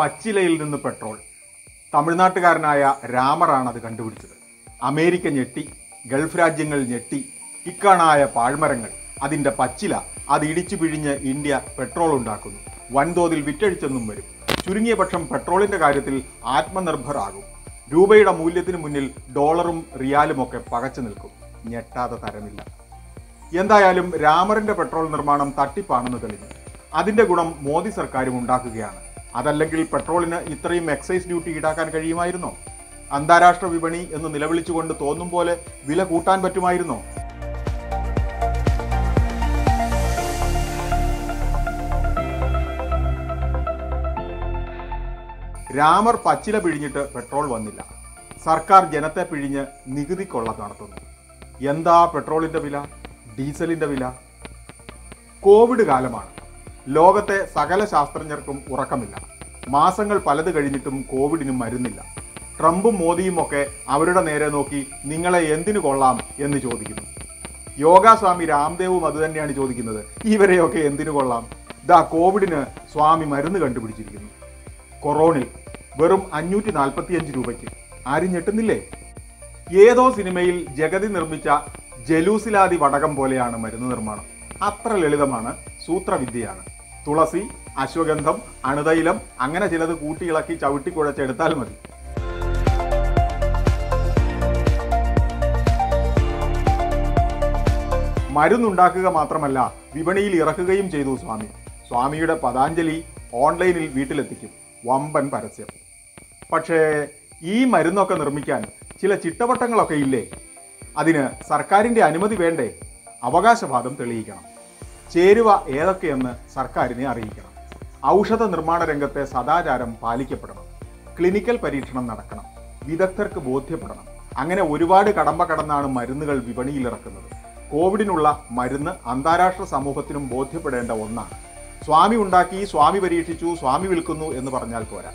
പച്ചിലയിൽ നിന്ന് പെട്രോൾ. തമിഴ്നാട്ടുകാരനായ രാമറാണ് അത് കണ്ടുപിടിച്ചത്. അമേരിക്ക ഞെട്ടി ഗൾഫ് രാജ്യങ്ങൾ ഞെട്ടി ഇക്കാണായ പാഴ്മരങ്ങൾ അതിന്റെ പച്ചില അത് ഇടിച്ചു പിഴിഞ്ഞ് ഇന്ത്യ പെട്രോൾ ഉണ്ടാക്കുന്നു. വൻതോതിൽ വിറ്റഴിച്ചെന്നും വരും. ചുരുങ്ങിയ പക്ഷം പെട്രോളിന്റെ കാര്യത്തിൽ ആത്മനിർഭർ ആകും രൂപയുടെ മൂല്യത്തിന് മുന്നിൽ ഡോളറും റിയാലും ഒക്കെ പകച്ചു നിൽക്കും. ഞെട്ടാതെ തരമില്ല. എന്തായാലും രാമറിന്റെ പെട്രോൾ നിർമ്മാണം തട്ടിപ്പാണെന്ന് തെളിഞ്ഞു. അതിന്റെ ഗുണം മോദി സർക്കാരും ഉണ്ടാക്കുകയാണ്. അതല്ലെങ്കിൽ പെട്രോളിന് ഇത്രയും എക്സൈസ് ഡ്യൂട്ടി ഈടാക്കാൻ കഴിയുമായിരുന്നോ? അന്താരാഷ്ട്ര വിപണി എന്ന് നിലവിളിച്ചുകൊണ്ട് തോന്നും പോലെ വില കൂട്ടാൻ പറ്റുമായിരുന്നോ? രാമർ പച്ചില പിഴിഞ്ഞിട്ട് പെട്രോൾ വന്നില്ല. സർക്കാർ ജനത്തെ പിഴിഞ്ഞ് നികുതി കൊള്ള നടത്തുന്നു. എന്താ പെട്രോളിന്റെ വില? ഡീസലിന്റെ വില? കോവിഡ് കാലമാണ്. ലോകത്തെ സകല ശാസ്ത്രജ്ഞർക്കും ഉറക്കമില്ല. മാസങ്ങൾ പലത് കഴിഞ്ഞിട്ടും കോവിഡിന് മരുന്നില്ല. ട്രംപും മോദിയും ഒക്കെ അവരുടെ നേരെ നോക്കി നിങ്ങളെ എന്തിനു കൊള്ളാം എന്ന് ചോദിക്കുന്നു. യോഗ സ്വാമി രാംദേവും അത് തന്നെയാണ് ചോദിക്കുന്നത്. ഇവരെയൊക്കെ എന്തിനു കൊള്ളാം? ദാ കോവിഡിന് സ്വാമി മരുന്ന് കണ്ടുപിടിച്ചിരിക്കുന്നു. കൊറോണിൽ വെറും അഞ്ഞൂറ്റി നാൽപ്പത്തിയഞ്ച് രൂപയ്ക്ക്. ആരും ഞെട്ടുന്നില്ലേ? ഏതോ സിനിമയിൽ ജഗതി നിർമ്മിച്ച ജലൂസിലാദി വടകം പോലെയാണ് മരുന്ന് നിർമ്മാണം. അത്ര ലളിതമാണ് സൂത്രവിദ്യയാണ്. തുളസി അശ്വഗന്ധം അണുതൈലം അങ്ങനെ ചിലത് കൂട്ടിയിളക്കി ചവിട്ടിക്കുഴച്ചെടുത്താൽ മതി. മരുന്നുണ്ടാക്കുക മാത്രമല്ല വിപണിയിൽ ഇറക്കുകയും ചെയ്തു സ്വാമി. സ്വാമിയുടെ പതാഞ്ജലി ഓൺലൈനിൽ വീട്ടിലെത്തിക്കും. വമ്പൻ പരസ്യം. പക്ഷേ ഈ മരുന്നൊക്കെ നിർമ്മിക്കാൻ ചില ചിട്ടവട്ടങ്ങളൊക്കെ ഇല്ലേ? അതിന് സർക്കാരിന്റെ അനുമതി വേണ്ടേ? അവകാശവാദം തെളിയിക്കണം. ചേരുവ ഏതൊക്കെയെന്ന് സർക്കാരിനെ അറിയിക്കണം. ഔഷധ നിർമ്മാണ രംഗത്തെ സദാചാരം പാലിക്കപ്പെടണം. ക്ലിനിക്കൽ പരീക്ഷണം നടക്കണം. വിദഗ്ധർക്ക് ബോധ്യപ്പെടണം. അങ്ങനെ ഒരുപാട് കടമ്പ കടന്നാണ് മരുന്നുകൾ വിപണിയിലിറക്കുന്നത്. കോവിഡിനുള്ള മരുന്ന് അന്താരാഷ്ട്ര സമൂഹത്തിനും ബോധ്യപ്പെടേണ്ട ഒന്നാണ്. സ്വാമി ഉണ്ടാക്കി സ്വാമി പരീക്ഷിച്ചു സ്വാമി വിൽക്കുന്നു എന്ന് പറഞ്ഞാൽ പോരാ.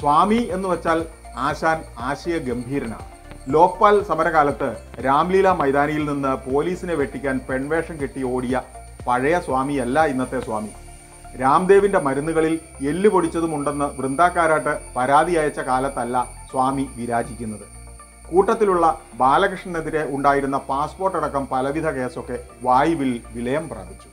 സ്വാമി എന്ന് വെച്ചാൽ ആശാൻ ആശയ ഗംഭീരനാണ്. ലോക്പാൽ സമരകാലത്ത് രാംലീല മൈതാനിയിൽ നിന്ന് പോലീസിനെ വെട്ടിക്കാൻ പെൺവേഷം കെട്ടി ഓടിയ പഴയ സ്വാമിയല്ല ഇന്നത്തെ സ്വാമി. രാംദേവിന്റെ മരുന്നുകളിൽ എല്ല് പൊടിച്ചതുമുണ്ടെന്ന് വൃന്ദാക്കാരാട്ട് പരാതി അയച്ച കാലത്തല്ല സ്വാമി വിരാജിക്കുന്നത്. കൂട്ടത്തിലുള്ള ബാലകൃഷ്ണനെതിരെ ഉണ്ടായിരുന്ന പാസ്പോർട്ട് അടക്കം പലവിധ കേസൊക്കെ വായുവിൽ വിലയം പ്രാപിച്ചു.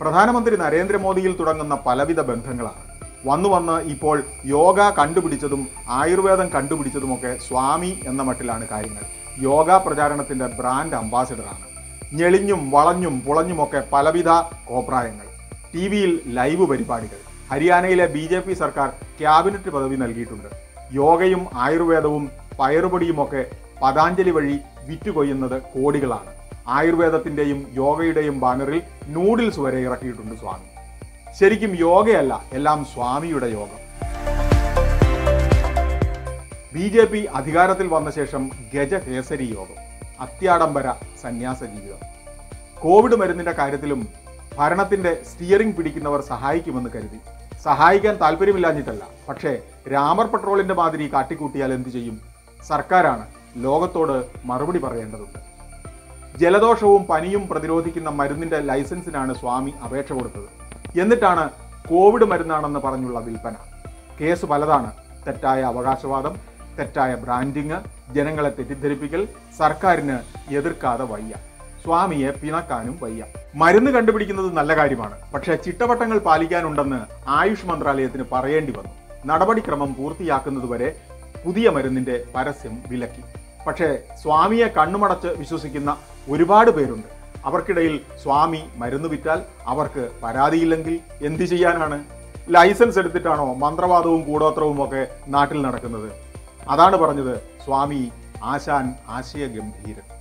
പ്രധാനമന്ത്രി നരേന്ദ്രമോദിയിൽ തുടങ്ങുന്ന പലവിധ ബന്ധങ്ങളാണ്. വന്നു വന്ന് ഇപ്പോൾ യോഗ കണ്ടുപിടിച്ചതും ആയുർവേദം കണ്ടുപിടിച്ചതുമൊക്കെ സ്വാമി എന്ന മട്ടിലാണ് കാര്യങ്ങൾ. യോഗ പ്രചാരണത്തിന്റെ ബ്രാൻഡ് അംബാസിഡറാണ്. ഞെളിഞ്ഞും വളഞ്ഞും പുളഞ്ഞുമൊക്കെ പലവിധ കോപ്രായങ്ങൾ. ടി വിയിൽ ലൈവ് പരിപാടികൾ. ഹരിയാനയിലെ ബി ജെ പി സർക്കാർ ക്യാബിനറ്റ് പദവി നൽകിയിട്ടുണ്ട്. യോഗയും ആയുർവേദവും പയറുപൊടിയുമൊക്കെ പതാഞ്ജലി വഴി വിറ്റുകൊയ്യുന്നത് കോടികളാണ്. ആയുർവേദത്തിന്റെയും യോഗയുടെയും ബാനറിൽ നൂഡിൽസ് വരെ ഇറക്കിയിട്ടുണ്ട് സ്വാമി. ശരിക്കും യോഗയല്ല എല്ലാം സ്വാമിയുടെ യോഗം. ബി ജെ പി അധികാരത്തിൽ വന്ന ശേഷം ഗജകേസരി യോഗം. അത്യാഡംബര സന്യാസ ജീവിതം. കോവിഡ് മരുന്നിന്റെ കാര്യത്തിലും ഭരണത്തിന്റെ സ്റ്റിയറിംഗ് പിടിക്കുന്നവർ സഹായിക്കുമെന്ന് കരുതി. സഹായിക്കാൻ താല്പര്യമില്ലാഞ്ഞിട്ടല്ല പക്ഷേ രാമർ പെട്രോളിന്റെ മാതിരി കാട്ടിക്കൂട്ടിയാൽ എന്തു ചെയ്യും? സർക്കാരാണ് ലോകത്തോട് മറുപടി പറയേണ്ടതുണ്ട്. ജലദോഷവും പനിയും പ്രതിരോധിക്കുന്ന മരുന്നിന്റെ ലൈസൻസിനാണ് സ്വാമി അപേക്ഷ കൊടുത്തത്. എന്നിട്ടാണ് കോവിഡ് മരുന്നാണെന്ന് പറഞ്ഞുള്ള വിൽപ്പന. കേസ് പലതാണ്. തെറ്റായ അവകാശവാദം തെറ്റായ ബ്രാൻഡിങ് ജനങ്ങളെ തെറ്റിദ്ധരിപ്പിക്കൽ സർക്കാരിന് എതിർക്കാതെ വയ്യ. സ്വാമിയെ പിണക്കാനും വയ്യ. മരുന്ന് കണ്ടുപിടിക്കുന്നത് നല്ല കാര്യമാണ്. പക്ഷേ ചിട്ടവട്ടങ്ങൾ പാലിക്കാനുണ്ടെന്ന് ആയുഷ് മന്ത്രാലയത്തിന് പറയേണ്ടി വന്നു. നടപടിക്രമം പൂർത്തിയാക്കുന്നതുവരെ പുതിയ മരുന്നിന്റെ പരസ്യം വിലക്കി. പക്ഷേ സ്വാമിയെ കണ്ണുമടച്ച് വിശ്വസിക്കുന്ന ഒരുപാട് പേരുണ്ട്. അവർക്കിടയിൽ സ്വാമി മരുന്ന് വിറ്റാൽ അവർക്ക് പരാതിയില്ലെങ്കിൽ എന്ത് ചെയ്യാനാണ്? ലൈസൻസ് എടുത്തിട്ടാണോ മന്ത്രവാദവും കൂടോത്രവും ഒക്കെ നാട്ടിൽ നടക്കുന്നത്? അതാണ് പറഞ്ഞത് സ്വാമി ആശാൻ ആശയ ഗംഭീരൻ